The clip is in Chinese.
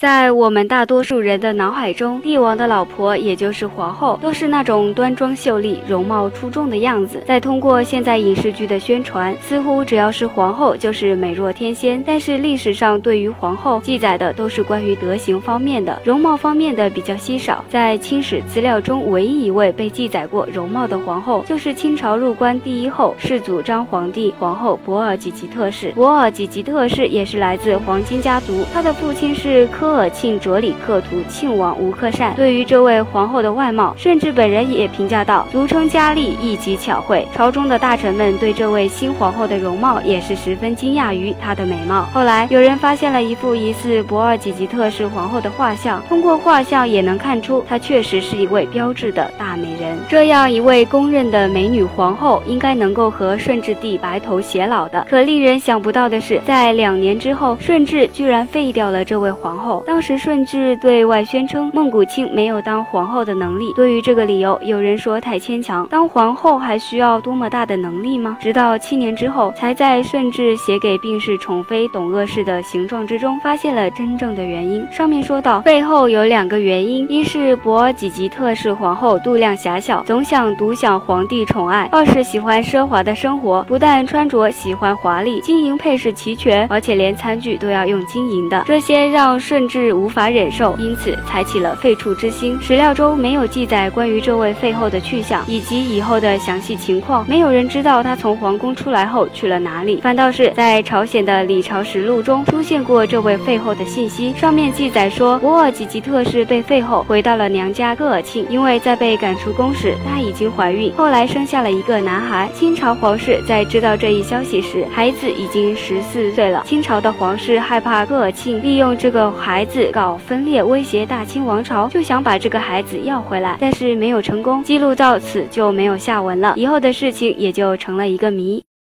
在我们大多数人的脑海中，帝王的老婆也就是皇后，都是那种端庄秀丽、容貌出众的样子。再通过现在影视剧的宣传，似乎只要是皇后就是美若天仙。但是历史上对于皇后记载的都是关于德行方面的，容貌方面的比较稀少。在清史资料中，唯一一位被记载过容貌的皇后，就是清朝入关第一后世祖张皇帝皇后博尔济吉特氏。博尔济吉特氏也是来自黄金家族，他的父亲是科。科尔沁哲里克图庆王吴克善对于这位皇后的外貌，顺治本人也评价道：“俗称佳丽，亦极巧慧。”朝中的大臣们对这位新皇后的容貌也是十分惊讶于她的美貌。后来有人发现了一幅疑似博尔济吉特氏皇后的画像，通过画像也能看出她确实是一位标致的大美人。这样一位公认的美女皇后，应该能够和顺治帝白头偕老的。可令人想不到的是，在两年之后，顺治居然废掉了这位皇后。当时顺治对外宣称孟古卿没有当皇后的能力。对于这个理由，有人说太牵强。当皇后还需要多么大的能力吗？直到七年之后，才在顺治写给病逝宠妃董鄂氏的形状之中，发现了真正的原因。上面说到，背后有两个原因：一是博尔济吉特氏皇后度量狭小，总想独享皇帝宠爱；二是喜欢奢华的生活，不但穿着喜欢华丽，金银配饰齐全，而且连餐具都要用金银的。这些让顺是无法忍受，因此才起了废黜之心。史料中没有记载关于这位废后的去向以及以后的详细情况，没有人知道她从皇宫出来后去了哪里。反倒是在朝鲜的《李朝实录》中出现过这位废后的信息，上面记载说，博尔济吉特氏被废后回到了娘家科尔沁，因为在被赶出宫时，她已经怀孕，后来生下了一个男孩。清朝皇室在知道这一消息时，孩子已经十四岁了。清朝的皇室害怕科尔沁利用这个孩。孩子搞分裂，威胁大清王朝，就想把这个孩子要回来，但是没有成功。记录到此就没有下文了，以后的事情也就成了一个谜。